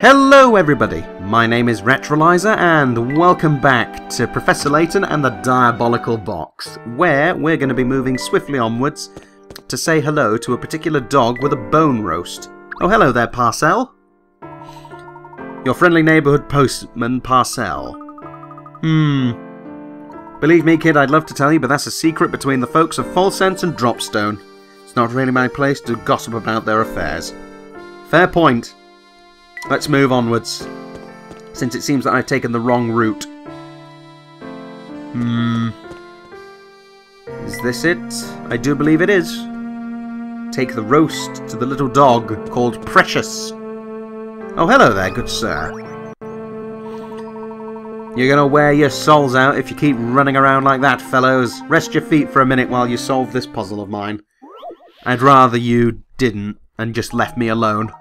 Hello everybody, my name is Retroliser and welcome back to Professor Layton and the Diabolical Box, where we're going to be moving swiftly onwards to say hello to a particular dog with a bone roast. Oh hello there Parcel. Your friendly neighbourhood postman Parcel. Hmm. Believe me kid, I'd love to tell you, but that's a secret between the folks of Folsense and Dropstone. It's not really my place to gossip about their affairs. Fair point. Let's move onwards, since it seems that I've taken the wrong route. Hmm. Is this it? I do believe it is. Take the roast to the little dog called Precious. Oh, hello there, good sir. You're gonna wear your souls out if you keep running around like that, fellows. Rest your feet for a minute while you solve this puzzle of mine. I'd rather you didn't and just left me alone.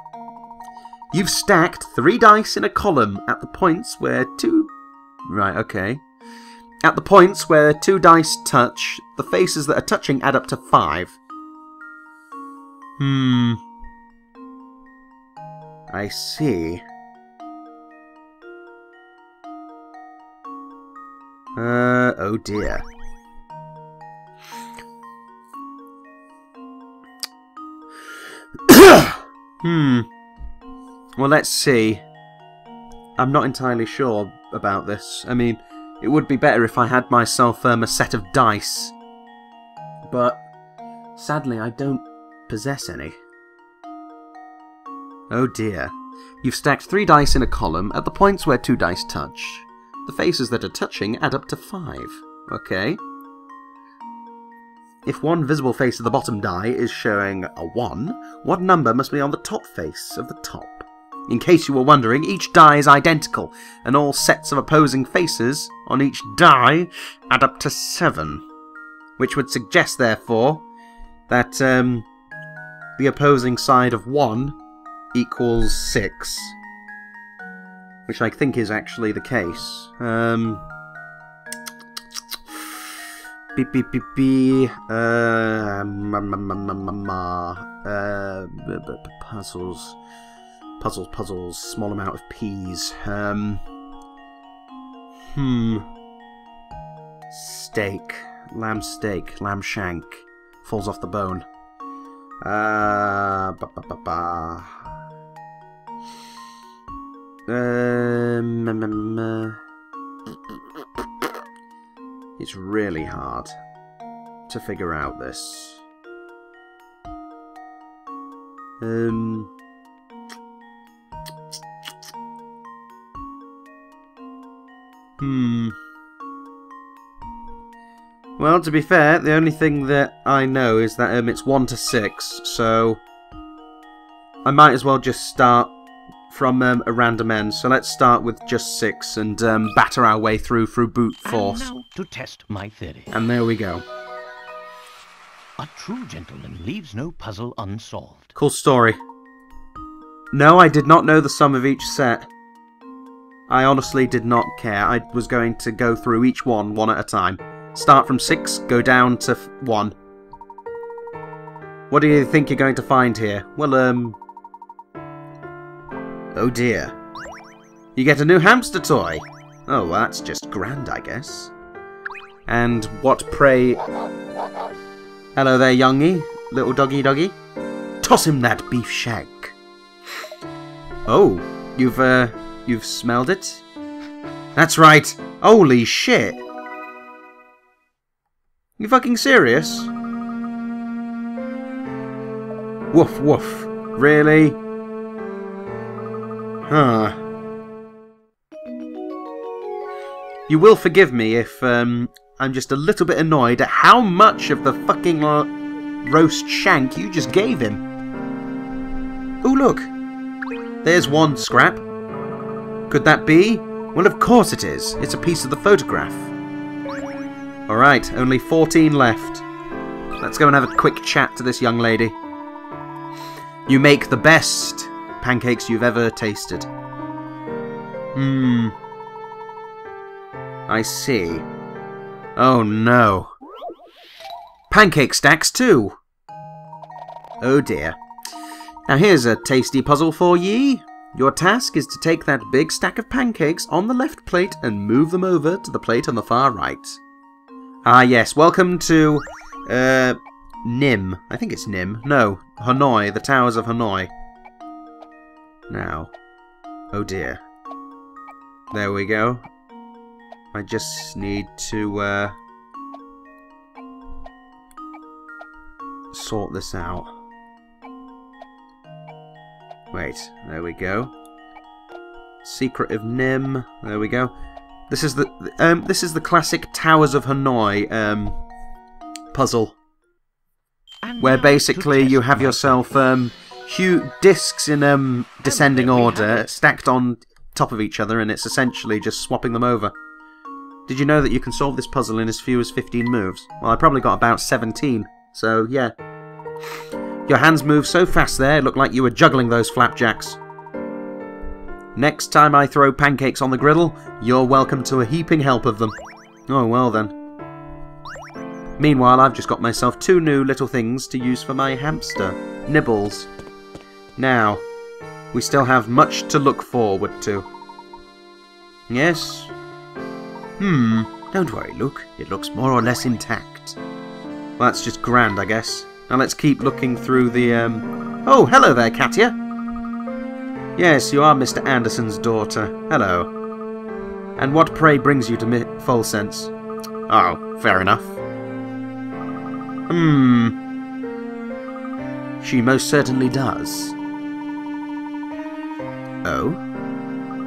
You've stacked three dice in a column at the points where two... Right, okay. At the points where two dice touch, the faces that are touching add up to five. Hmm. I see. Uh, oh dear. hmm. Well, let's see. I'm not entirely sure about this. I mean, it would be better if I had myself um, a set of dice. But, sadly, I don't possess any. Oh dear. You've stacked three dice in a column at the points where two dice touch. The faces that are touching add up to five. Okay. If one visible face of the bottom die is showing a 1, what number must be on the top face of the top? In case you were wondering, each die is identical, and all sets of opposing faces on each die add up to 7. Which would suggest, therefore, that um, the opposing side of 1 equals 6. Which I think is actually the case. Um, beep beep beep beep. Uh, ma, ma, ma, ma, ma, ma. Uh, puzzles. Puzzles, puzzles. Small amount of peas. Um, hmm. Steak. Lamb steak. Lamb shank. Falls off the bone. Uh, ba, ba, ba, ba. Um, um, um, it's really hard to figure out this. Um. Hmm. Well, to be fair, the only thing that I know is that um, it's 1 to 6, so I might as well just start from um, a random end. So let's start with just 6 and um, batter our way through through brute force. And to test my theory. And there we go. A true gentleman leaves no puzzle unsolved. Cool story. No, I did not know the sum of each set. I honestly did not care. I was going to go through each one one at a time. Start from 6, go down to 1. What do you think you're going to find here? Well, um... Oh dear. You get a new hamster toy. Oh, well, that's just grand, I guess. And what, pray... Hello there, youngie. Little doggy doggy. Toss him that beef shank. Oh, you've, uh, you've smelled it? That's right. Holy shit. You fucking serious? Woof woof. Really? Huh. You will forgive me if um, I'm just a little bit annoyed at how much of the fucking roast shank you just gave him. Oh, look. There's one scrap. Could that be? Well, of course it is. It's a piece of the photograph. Alright, only 14 left. Let's go and have a quick chat to this young lady. You make the best pancakes you've ever tasted. Hmm. I see. Oh no. Pancake stacks too! Oh dear. Now here's a tasty puzzle for ye. Your task is to take that big stack of pancakes on the left plate and move them over to the plate on the far right. Ah, yes, welcome to, uh, Nim. I think it's Nim. No, Hanoi, the Towers of Hanoi. Now. Oh dear. There we go. I just need to, uh, sort this out. Wait, there we go. Secret of Nim. There we go. This is the um, this is the classic Towers of Hanoi um, puzzle, And where basically you have yourself um, huge discs in um, descending we have order, stacked on top of each other, and it's essentially just swapping them over. Did you know that you can solve this puzzle in as few as 15 moves? Well, I probably got about 17, so yeah. Your hands move so fast there, it looked like you were juggling those flapjacks. Next time I throw pancakes on the griddle, you're welcome to a heaping help of them. Oh, well then. Meanwhile, I've just got myself two new little things to use for my hamster. Nibbles. Now, we still have much to look forward to. Yes? Hmm, don't worry, Luke. It looks more or less intact. Well, that's just grand, I guess. Now let's keep looking through the, um... Oh, hello there, Katia! Yes, you are Mr. Anderson's daughter. Hello. And what, pray, brings you to Mi- Folsense? Oh, fair enough. Hmm. She most certainly does. Oh?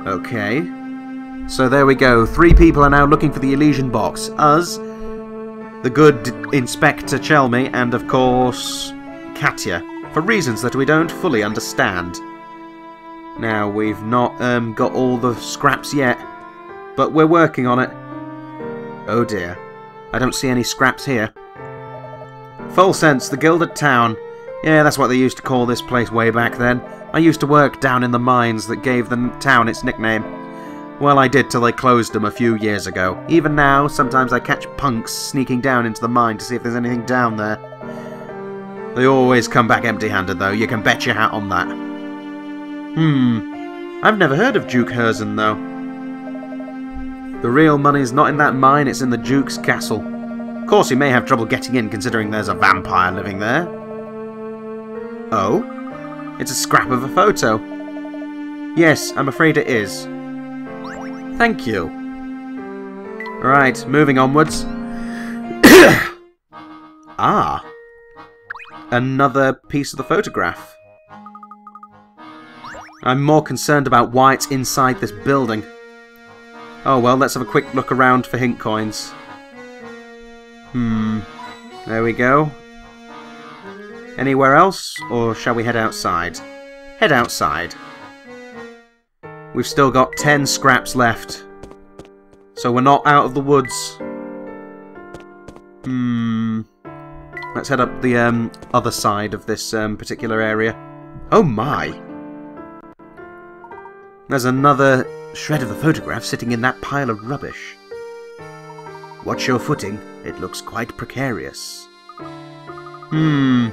Okay. So there we go. Three people are now looking for the Elysian box. Us, the good Inspector Chelmey, and of course, Katia, for reasons that we don't fully understand. Now, we've not um, got all the scraps yet, but we're working on it. Oh dear. I don't see any scraps here. Folsense, the Gilded Town. Yeah, that's what they used to call this place way back then. I used to work down in the mines that gave the town its nickname. Well, I did till they closed them a few years ago. Even now, sometimes I catch punks sneaking down into the mine to see if there's anything down there. They always come back empty-handed, though. You can bet your hat on that. Hmm. I've never heard of Duke Herzen, though. The real money's not in that mine, it's in the Duke's castle. Of course, he may have trouble getting in, considering there's a vampire living there. Oh? It's a scrap of a photo. Yes, I'm afraid it is. Thank you. Right, moving onwards. ah. Another piece of the photograph. I'm more concerned about why it's inside this building. Oh well, let's have a quick look around for hint coins. Hmm. There we go. Anywhere else, or shall we head outside? Head outside. We've still got 10 scraps left. So we're not out of the woods. Hmm. Let's head up the um, other side of this um, particular area. Oh my! There's another shred of the photograph sitting in that pile of rubbish. Watch your footing. It looks quite precarious. Hmm.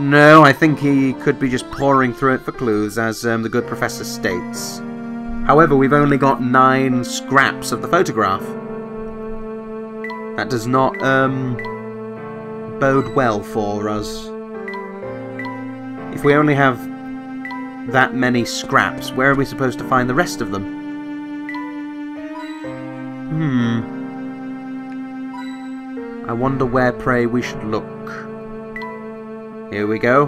No, I think he could be just pouring through it for clues, as um, the good professor states. However, we've only got nine scraps of the photograph. That does not um, bode well for us. If we only have that many scraps, where are we supposed to find the rest of them? Hmm. I wonder where, pray, we should look. Here we go.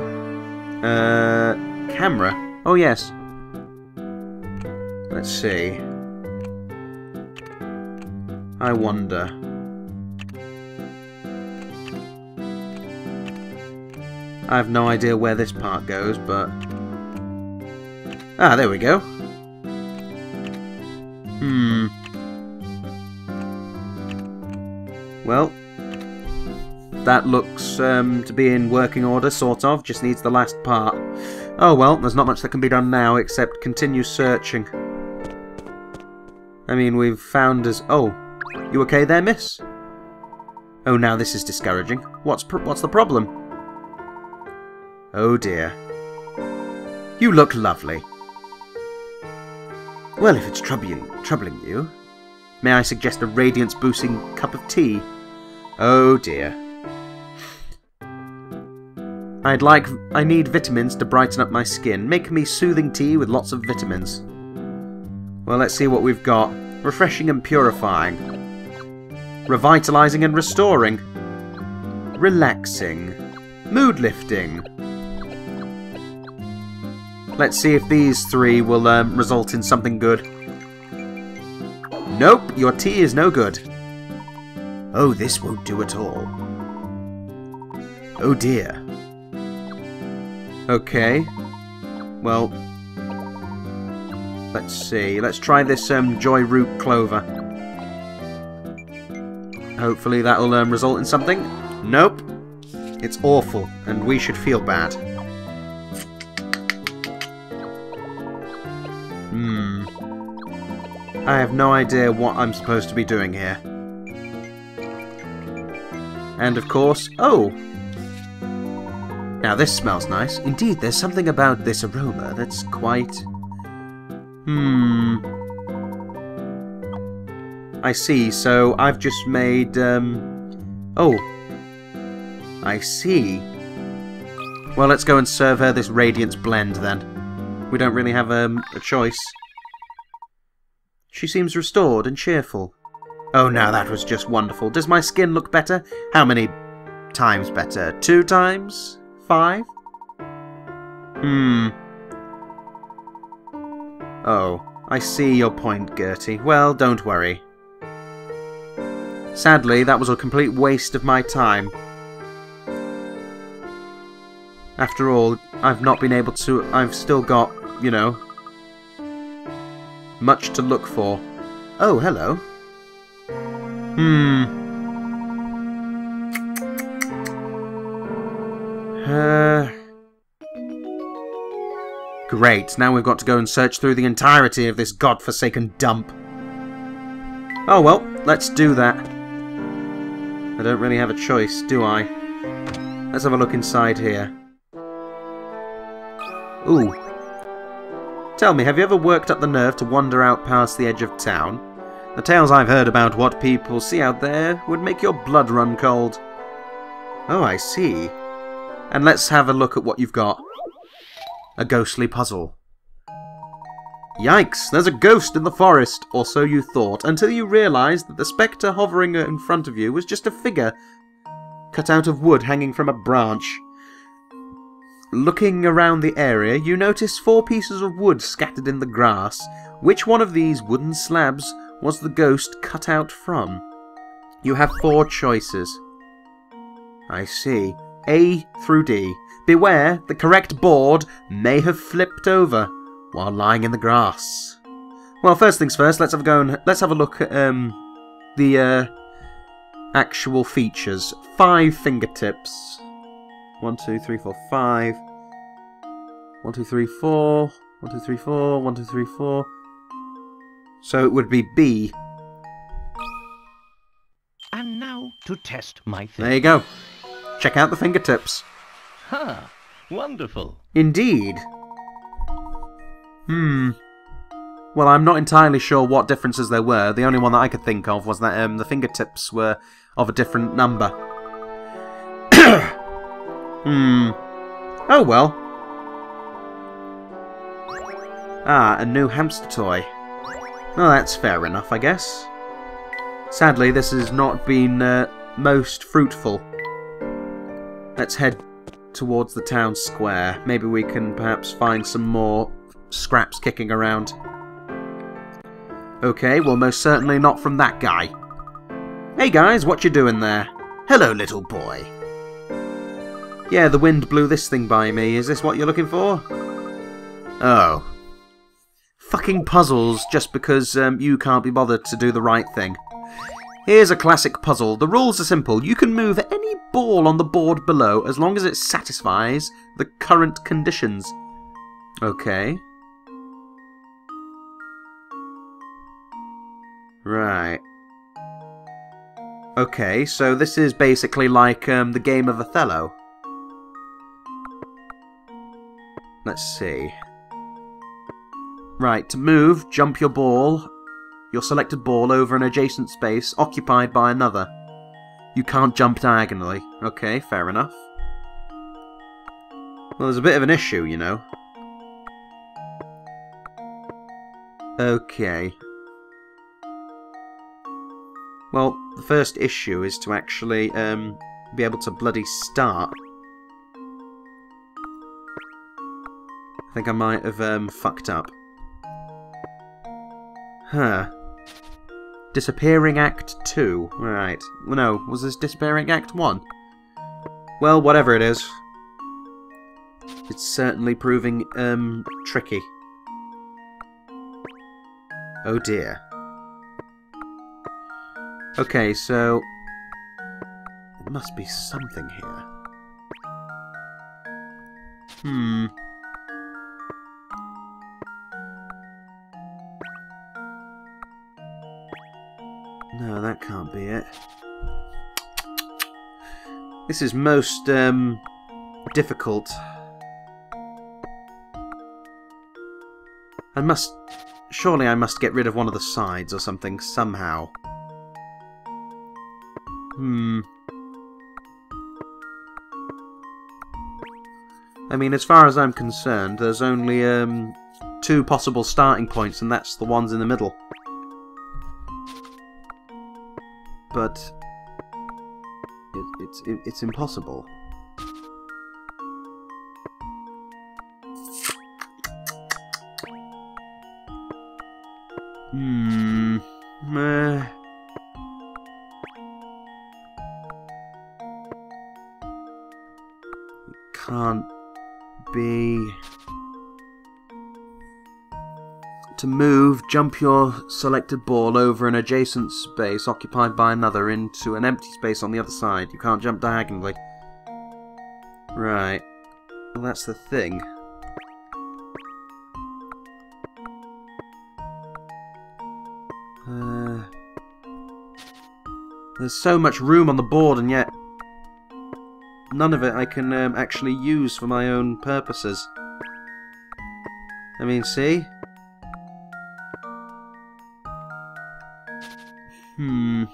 Uh, camera. Oh, yes. Let's see. I wonder. I have no idea where this part goes, but... Ah, there we go. Hmm. Well, that looks um, to be in working order, sort of. Just needs the last part. Oh well, there's not much that can be done now except continue searching. I mean, we've found us. Oh, you okay there, miss? Oh, now this is discouraging. What's what's the problem? Oh dear. You look lovely. Well, if it's troubling, troubling you, may I suggest a radiance boosting cup of tea? Oh dear. I'd like. I need vitamins to brighten up my skin. Make me soothing tea with lots of vitamins. Well, let's see what we've got. Refreshing and purifying. Revitalizing and restoring. Relaxing. Mood lifting. Let's see if these three will um, result in something good. Nope, your tea is no good. Oh, this won't do at all. Oh dear. Okay. Well, let's see. Let's try this um, Joy Root Clover. Hopefully that'll um, result in something. Nope. It's awful, and we should feel bad. Hmm. I have no idea what I'm supposed to be doing here. And of course... Oh! Now this smells nice. Indeed, there's something about this aroma that's quite... Hmm... I see, so I've just made, um... Oh. I see. Well, let's go and serve her this Radiance blend, then. We don't really have um, a choice. She seems restored and cheerful. Oh, now that was just wonderful. Does my skin look better? How many times better? Two times? Five? Hmm. Oh, I see your point, Gertie. Well, don't worry. Sadly, that was a complete waste of my time. After all, I've not been able to... I've still got, you know... Much to look for. Oh, hello. Hmm. Uh... Great, now we've got to go and search through the entirety of this godforsaken dump. Oh well, let's do that. I don't really have a choice, do I? Let's have a look inside here. Ooh. Tell me, have you ever worked up the nerve to wander out past the edge of town? The tales I've heard about what people see out there would make your blood run cold. Oh, I see. And let's have a look at what you've got. A ghostly puzzle. Yikes, there's a ghost in the forest, or so you thought, until you realised that the spectre hovering in front of you was just a figure cut out of wood hanging from a branch. Looking around the area, you notice four pieces of wood scattered in the grass. Which one of these wooden slabs was the ghost cut out from? You have four choices. I see. A through D. Beware, the correct board may have flipped over while lying in the grass. Well, first things first, let's have a go and let's have a look at um, the uh, actual features. Five fingertips. One, two, three, four, five. One, two, three, four. One, two, three, four. One, two, three, four. So it would be B. And now to test my There you go. Check out the fingertips. Ha! Wonderful. Indeed. Hmm. Well, I'm not entirely sure what differences there were. The only one that I could think of was that um, the fingertips were of a different number. hmm. Oh well. Ah, a new hamster toy. Well, that's fair enough, I guess. Sadly, this has not been uh, most fruitful. Let's head towards the town square. Maybe we can perhaps find some more scraps kicking around. Okay, well most certainly not from that guy. Hey guys, what you doing there? Hello, little boy. Yeah, the wind blew this thing by me. Is this what you're looking for? Oh. Fucking puzzles just because um, you can't be bothered to do the right thing. Here's a classic puzzle. The rules are simple. You can move any ball on the board below as long as it satisfies the current conditions. Okay. Right. Okay, so this is basically like um, the game of Othello. Let's see. Right, to move, jump your ball, your selected ball over an adjacent space occupied by another. You can't jump diagonally. Okay, fair enough. Well, there's a bit of an issue, you know. Okay. Well, the first issue is to actually um, be able to bloody start. I think I might have um, fucked up. Huh. Disappearing Act 2. Right. No, was this Disappearing Act 1? Well, whatever it is. It's certainly proving, um, tricky. Oh dear. Okay, so... There must be something here. Hmm. No, that can't be it. This is most, um, difficult. I must... Surely I must get rid of one of the sides or something, somehow. Hmm. I mean, as far as I'm concerned, there's only, um, two possible starting points, and that's the ones in the middle. It's it, it's impossible. Hmm. Meh. It can't be. To move, jump your selected ball over an adjacent space occupied by another into an empty space on the other side. You can't jump diagonally. Right. Well, that's the thing. Uh, there's so much room on the board and yet none of it I can um, actually use for my own purposes. I mean, see? Hmm.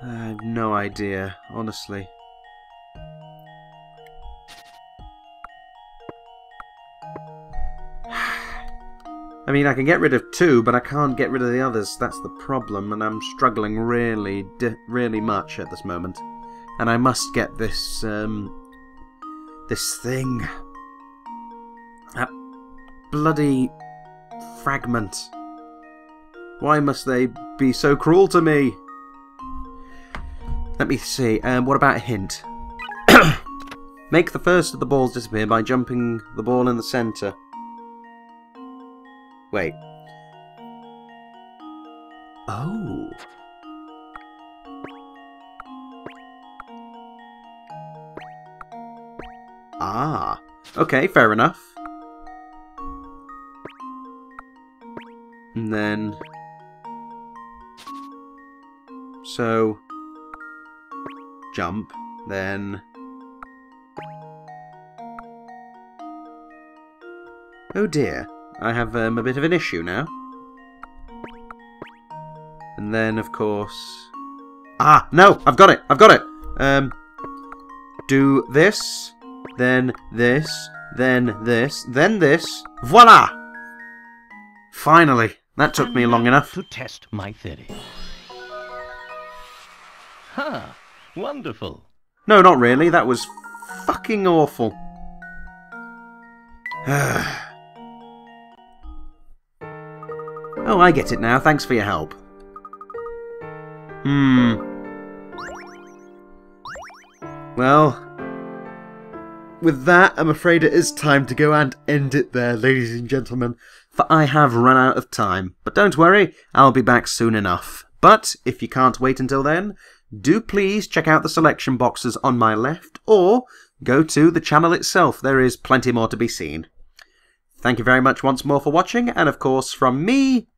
I have no idea, honestly. I mean, I can get rid of two, but I can't get rid of the others. That's the problem, and I'm struggling really, really much at this moment. And I must get this, um, this thing. That bloody fragment. Why must they be so cruel to me? Let me see. Um, what about a hint? Make the first of the balls disappear by jumping the ball in the centre. Wait. Oh. Ah. Okay, fair enough. And then... So... Jump, then... Oh dear. I have um, a bit of an issue now. And then, of course... Ah! No! I've got it! I've got it! Um, do this, then this, then this, then this. Voila! Finally! That took me long enough. To test my theory. Ha! Wonderful. No, not really. That was fucking awful. Oh, I get it now. Thanks for your help. Hmm. Well, with that, I'm afraid it is time to go and end it there, ladies and gentlemen, for I have run out of time. But don't worry, I'll be back soon enough. But if you can't wait until then, do please check out the selection boxes on my left, or go to the channel itself. There is plenty more to be seen. Thank you very much once more for watching, and of course, from me,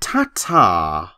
Ta-ta!